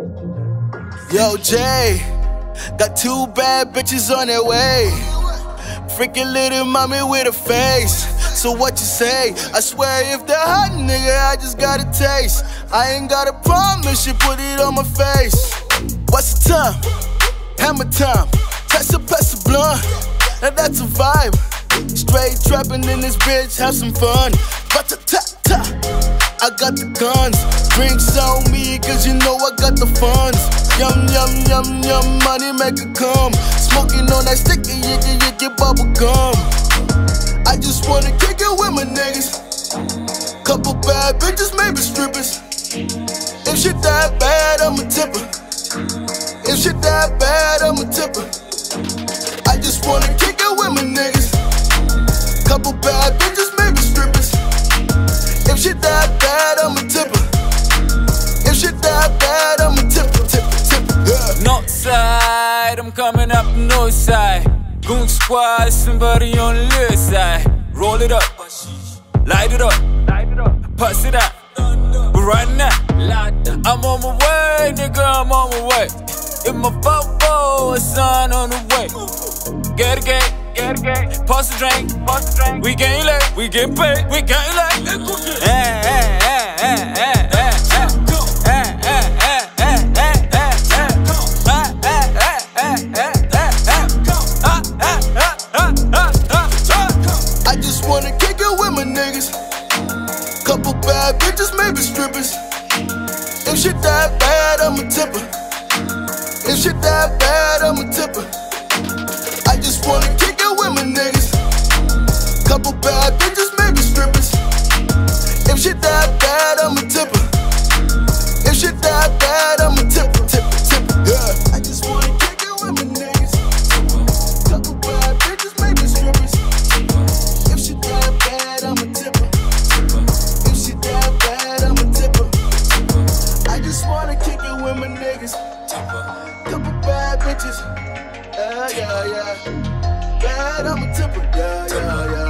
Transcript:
Yo, Jay, got two bad bitches on their way. Freaking little mommy with a face. So what you say? I swear if they're hot, nigga, I just got a taste. I ain't got a promise, you put it on my face. What's the time? Hammer time. Pass a pass a blunt. Now that's a vibe. Straight trapping in this bitch, have some fun. But ta ta ta. I got the guns. Drinks on cause you know I got the funds. Yum, yum, yum, yum, money make it come. Smoking on that sticky, yicky, yicky, bubble gum. I just wanna kick it with my niggas. Couple bad bitches, maybe strippers. If shit that bad, I'ma. If shit that bad, I'ma. I just wanna kick it with my niggas. Couple bad bitches, Coming up the north side. Goon squad, somebody on the left side. Roll it up, light it up, pass it out. But right now, I'm on my way, nigga, I'm on my way. In my bobo, a sign on the way. Get a gate, get a gate, pass the drink, pass a drink. We getting late, we get paid, we getting late. Wanna kick it with my niggas. Couple bad bitches, maybe strippers. If shit that bad, I'ma tip her. If shit that bad, I'ma tip her. I just wanna kick it with my niggas. Couple bad bitches, bitches. Yeah, yeah, yeah. Bad, I'ma tip her. Yeah, yeah, yeah.